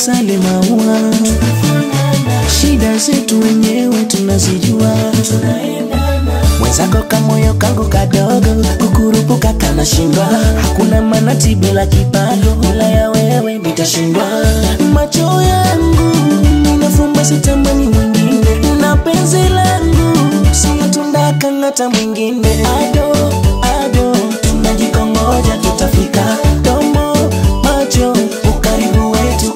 Sale sale maua, shida zetu wenyewe tunazijua. Mwenzako kamoyo kangu kadogo, kukurupuka kanashindwa. Hakuna manati bila kipago, bila ya wewe nitashindwa. Macho yangu ninafumba, sitamani mwingine, na penzi langu sio tunda kang'ata mwingine. Ado,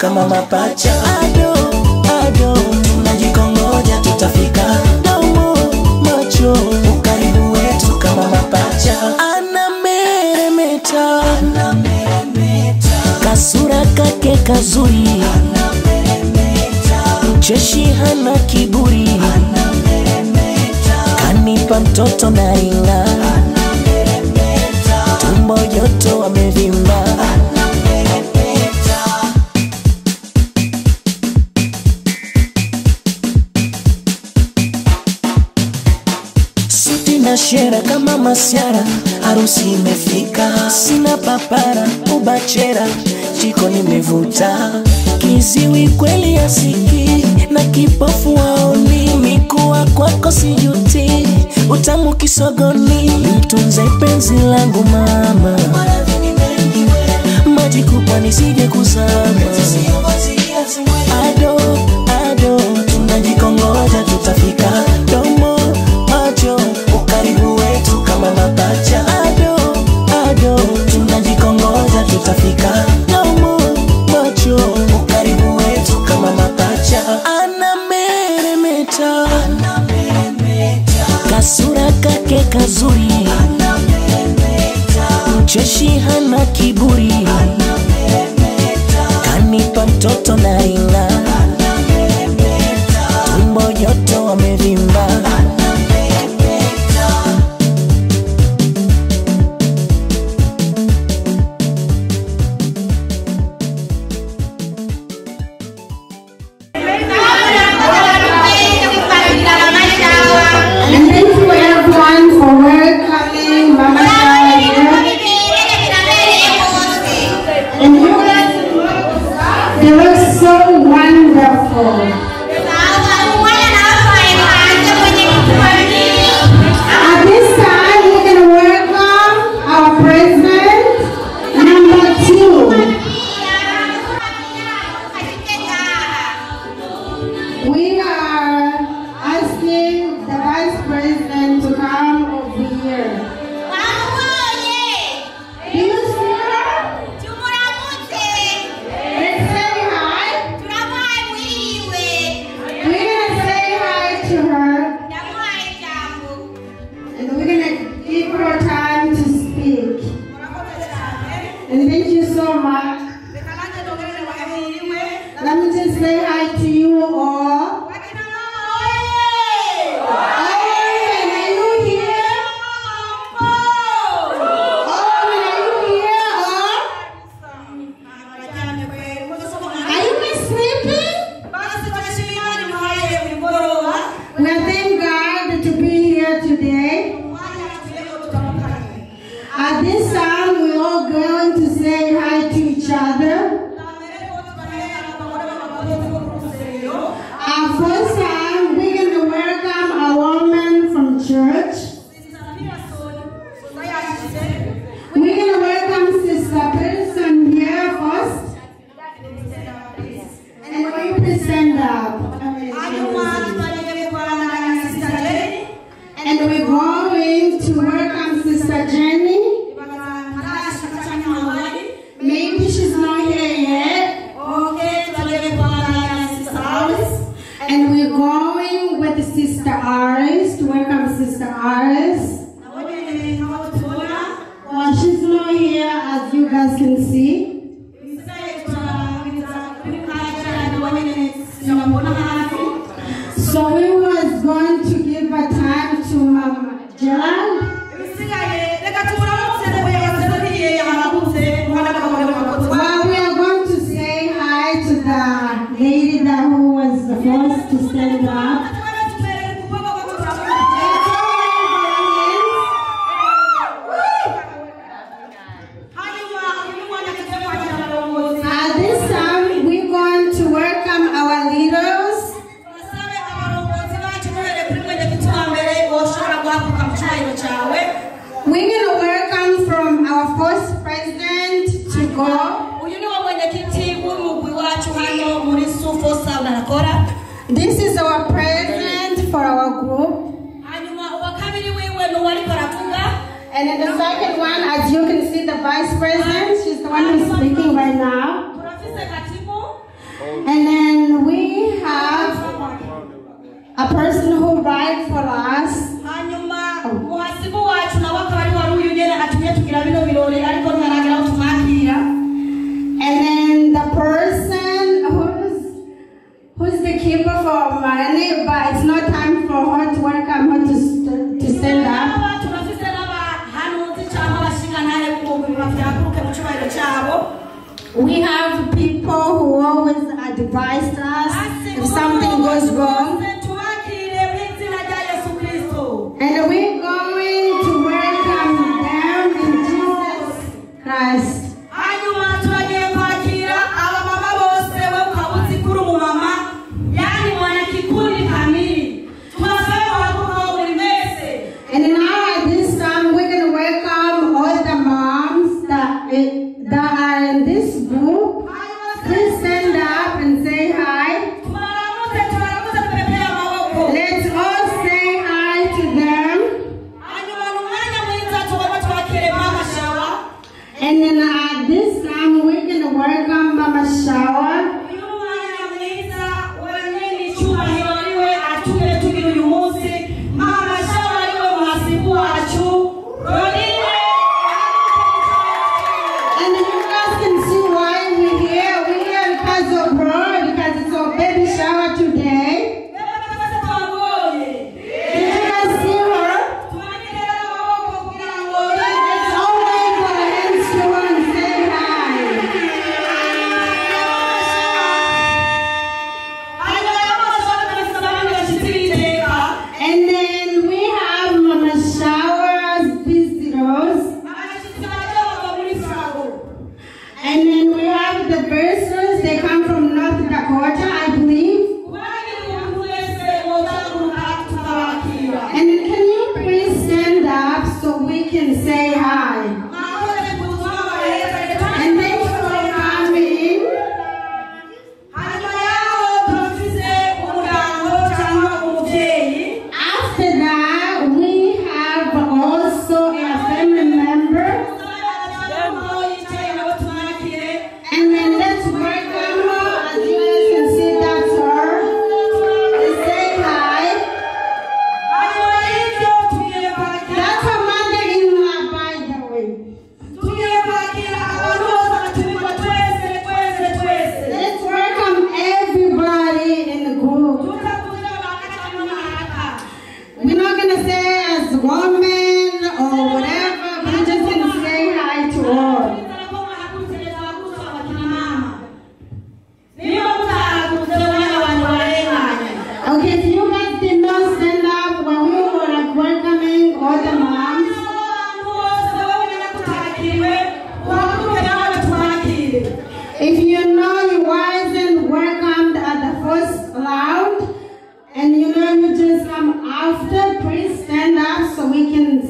kama mapacha. Ado ado tunajikongoja tutafika. Domo macho ukaribu wetu kama mapacha. Anameremeta kasura kake kazuri mcheshi hana kiburi kanipa mtoto na ringa tumbo joto amevimba shera kama masiara, harusi imefika, sina papara ubachera, jiko nimevuta, kiziwi kweli asiki na kipofu waoni, mikuwa kwako sijuti, utamu kisogoni, mtunze penzi langu mama, maji kubwa nisije kuzama, ado ado, tunajikongoja tutafika. domo tutafika. Domo macho. Ukaribu wetu kama mapacha. Anameremeta kasura kake kazuri. Mcheshi hana kiburi. Kanipa We need to welcome from our first president to go. This is our president for our group. And then the second one, as you can see, the vice president, she's the one who's speaking right now. And then we have a person who writes for us.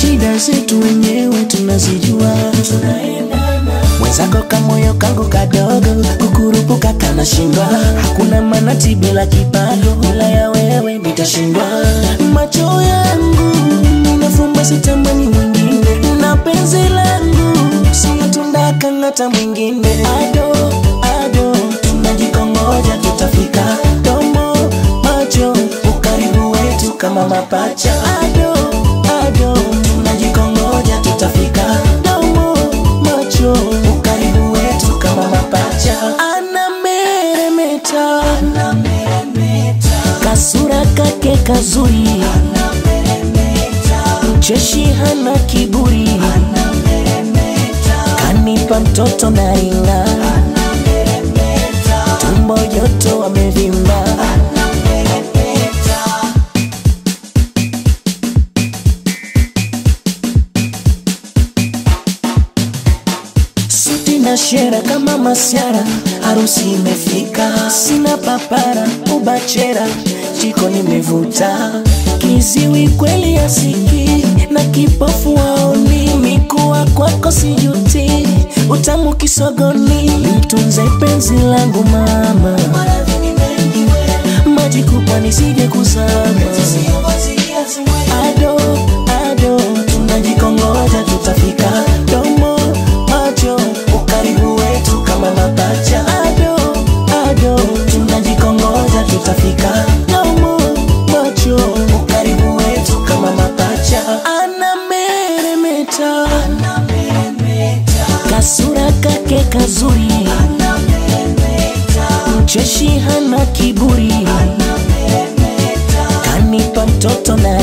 shida zetu wenyewe tunazijua, mwenzako kamoyo kangu kadogo, kukurupuka kanashindwa, hakuna manati bila kipato, bila ya wewe nitashindwa. Macho yangu ninafumba, sitamani mwingine, na penzi langu sio kang'ata mwingine. Ado, ado, tunajikongoja, tutafika domo macho, ukaribu wetu kama mapacha. Ado, kazuri mcheshi hana kiburi. Kanipa mtoto na inga tumbo joto wamevimba. Suti na shera kama masiara. Harusi imefika. Sina papara ubachera jiko nimevuta. Kiziwi kweli asiki na kipofu waoni mikuwa kwako sijuti utamu kisogoni. Litunze penzi langu mama. Maji kubwa nisije kuzama ado ado tunajikongoja tutafika anameremeta kasura kake kazuri. Mcheshi hana kiburi. Kanipa mtoto na